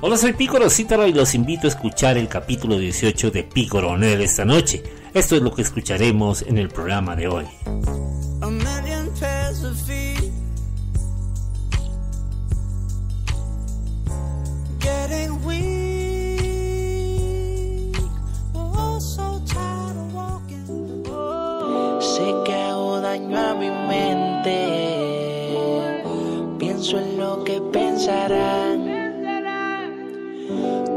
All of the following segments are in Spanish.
Hola, soy Pícoro Cítaro y los invito a escuchar el capítulo 18 de Pícoro Onel esta noche. Esto es lo que escucharemos en el programa de hoy. Pienso en lo que pensarán.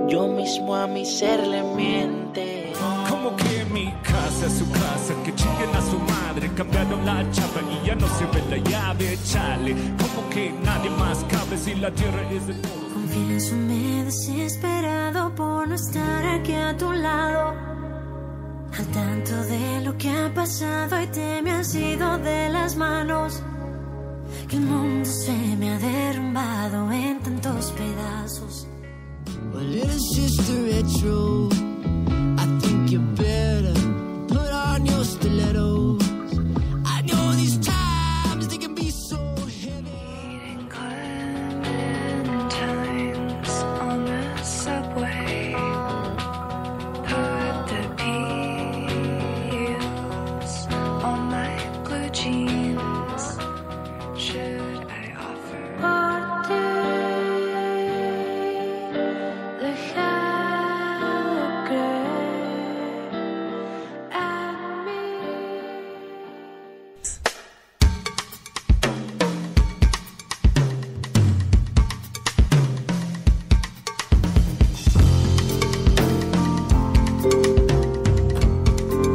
Yo mismo a mi ser le miente. Como que mi casa es su casa, que chinguen a su madre, cambiaron la chapa y ya no se ve la llave, chale. Como que nadie más cabe si la tierra es de todos. Confieso, me he desesperado por no estar aquí a tu lado. Al tanto de lo que ha pasado y te me has ido de las manos. Mundo se me ha derrumbado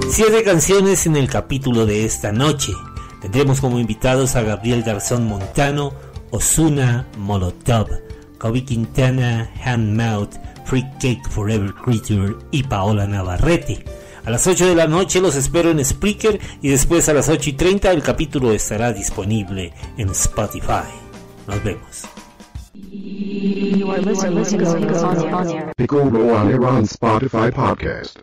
Siete canciones en el capítulo de esta noche. Tendremos como invitados a Gabriel Garzón Montano, Osuna Molotov, Kobe Quintana, Handmouth, Free Cake Forever Creature y Paola Navarrete. A las 8 de la noche los espero en Spreaker y después a las 8 y 30 el capítulo estará disponible en Spotify. Nos vemos. You are listening Pico on air. Pickle Roll on Iran Spotify podcast.